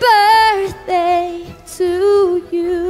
birthday to you.